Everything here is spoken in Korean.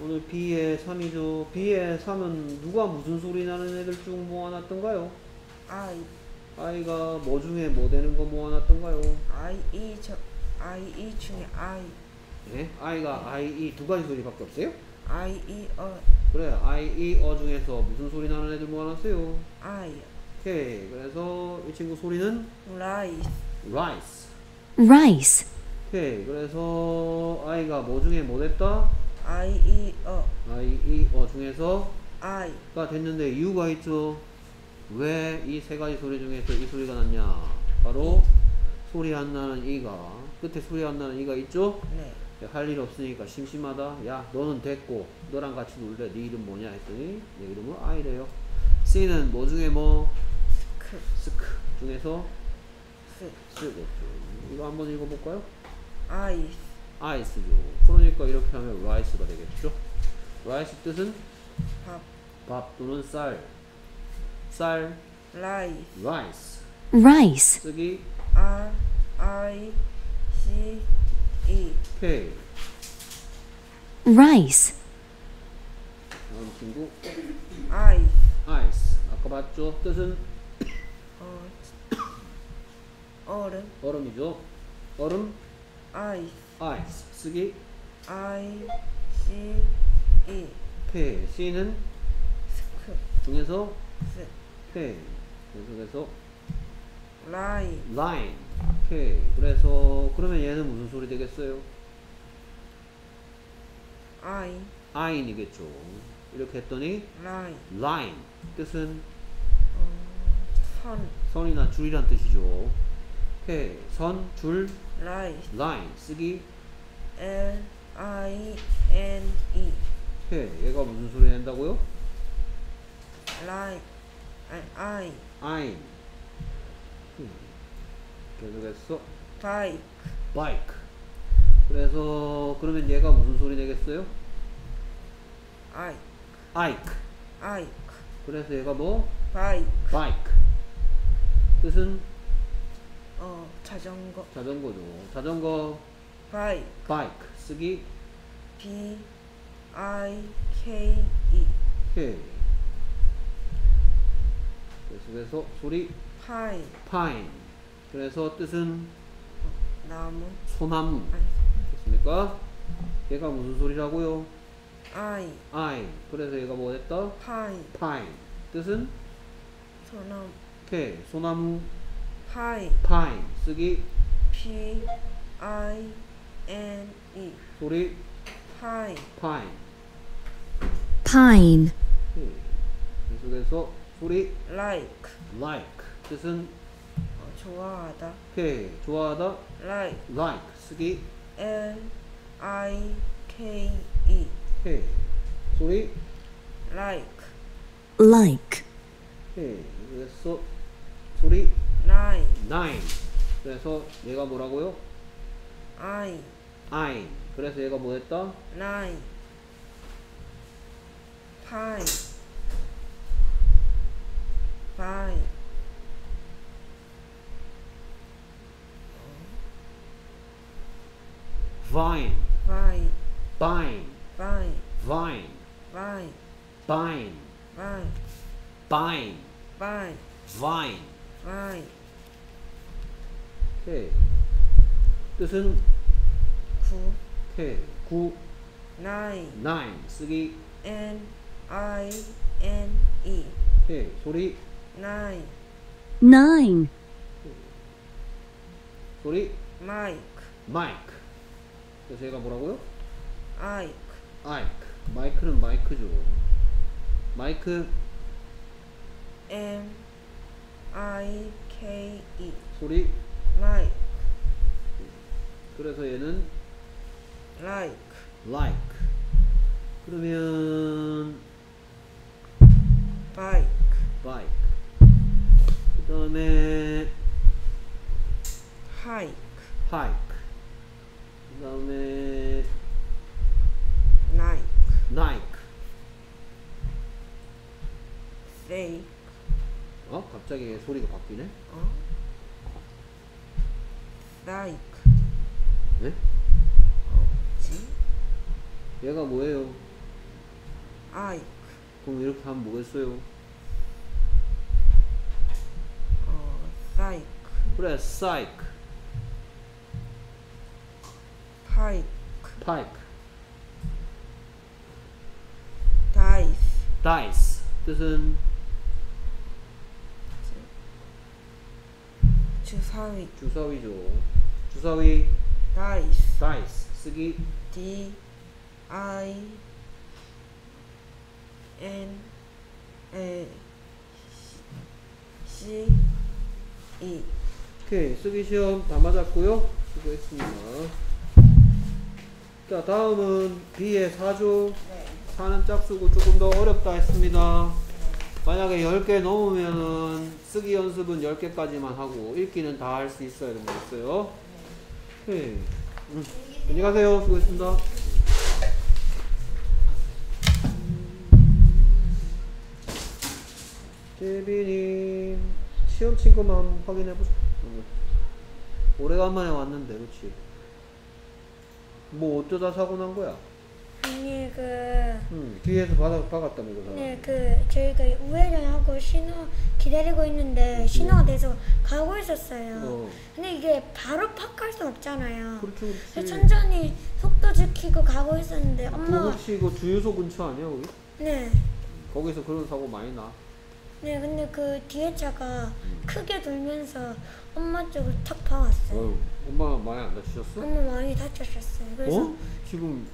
오늘 B의 3이죠. B의 3은 누가 무슨 소리 나는 애들 쭉 모아놨던가요? I I가 뭐 중에 뭐 되는 거 모아놨던가요? I E 저 I E 중에 I 예? I가 I, E 두 가지 소리밖에 없어요? I E 어 그래 I, E, 어 중에서 무슨 소리 나는 애들 모아놨어요? I 오케이 그래서 이 친구 소리는 rice rice rice, 오케이 그래서 I가 뭐 중에 뭐 됐다? I E 어 I, E, 어 중에서 I 가 됐는데 이유가 있죠. 왜 이 세 가지 소리 중에서 이 소리가 났냐? 바로 소리 안 나는 이가 끝에 소리 안 나는 이가 있죠. 네 할 일 없으니까 심심하다. 야 너는 됐고 너랑 같이 놀래. 네 이름 뭐냐 했더니 내 이름은 아이래요. C는 뭐 중에 뭐크 스크 중에서 스 쓰고 이거 한번 읽어볼까요? I ice죠. 그러니까 이렇게 하면 rice가 되겠죠. rice 뜻은? 밥. 밥 또는 쌀. 쌀, rice rice. rice, 쓰기? R I C E. K rice, 다음 친구. I ice. 아까 봤죠? 뜻은? 어 얼음. 얼음이죠. 얼음 I. ice 쓰기. I. C. E. K C는 스크. 중에서 스. K 계속해서 라이 line K 그래서 그러면 얘는 무슨 소리 되겠어요? I. i인이겠죠. 이렇게 했더니 라이 line 뜻은 선. 선이나 줄이란 뜻이죠 K 선, 줄, 라이 line 쓰기. L I N E. K 얘가 무슨 소리 낸다고요? 라이 I. 아인 음, 계속해서 바이크 bike. 그래서 그러면 얘가 무슨 소리 내겠어요? I ike. 아이크 그래서 얘가 뭐? 바이크 bike. 뜻은 어 자전거. 자전거죠. 자전거 바이크. bike 쓰기 B I K E. K. 계속해서 소리 pine. pine 그래서 뜻은 나무. 소나무. 아니. 됐습니까? 얘가 무슨 소리라고요? I I 그래서 얘가 뭐 됐다? pine. pine 뜻은 소나무. K. 소나무 pine pine 쓰기 P I N E 소리 pine pine pine, K 계속해서 소리 like like 뜻은 어, 좋아하다 K 좋아하다 like like 쓰기 L I K E K 소리 like like, K 그래서 소리 nine nine 그래서 얘가 뭐라고요? I I 그래서 얘가 뭐 했다? nine pine pine vine vine vine vine vine vine vine vine vine vine vine vine K 뜻은 구. K 구 nine nine 쓰기 N I N E. K 소리 nine nine, 소리 Mike 마이크. 그래서 얘가 뭐라고요? Ike 아이크. 마이크는 마이크죠. 마이크 M I K E. 소리 그래서 얘는 like like 그러면 bike bike 그 다음에 hike hike 그 다음에 Nike Nike fake 어? 갑자기 소리가 바뀌네 어? like 네? 얘가 뭐예요? 아이 그럼 이렇게 하면 뭐겠어요? 어 사이크 그래, psych, 파이크 pike, 다이스 dice. 뜻은 주사위 주사위죠. 주사위, 다이스. dice. 쓰기. D I N A C E. 오케이. 쓰기 시험 다 맞았고요. 수고했습니다. 자 다음은 B의 4조. 네. 4는 짝수고 조금 더 어렵다 했습니다. 만약에 10개 넘으면은 쓰기 연습은 10개까지만 하고 읽기는 다 할 수 있어야 된다 했어요 오케이 음. 안녕히 가세요 수고했습니다 재빈이 시험 친 것만 한번 확인해 보자. 오래간만에 왔는데, 그렇지? 뭐 어쩌다 사고 난 거야? 아니 그 응, 뒤에서 받아 박았다며 그 사람. 네, 그 저희가 우회전하고 신호 기다리고 있는데 신호가 돼서 가고 있었어요. 어, 근데 이게 바로 팍할 순 없잖아요. 그렇죠, 그래서 그렇지. 천천히 속도 지키고 가고 있었는데 그 엄마가 혹시 이거 주유소 근처 아니야, 거기? 네, 거기서 그런 사고 많이 나. 네, 근데 그 뒤에 차가 크게 돌면서 엄마 쪽을 탁 박았어요. 어휴, 엄마 많이 안 다치셨어? 엄마 많이 다쳤었어요. 그래서 어? 지금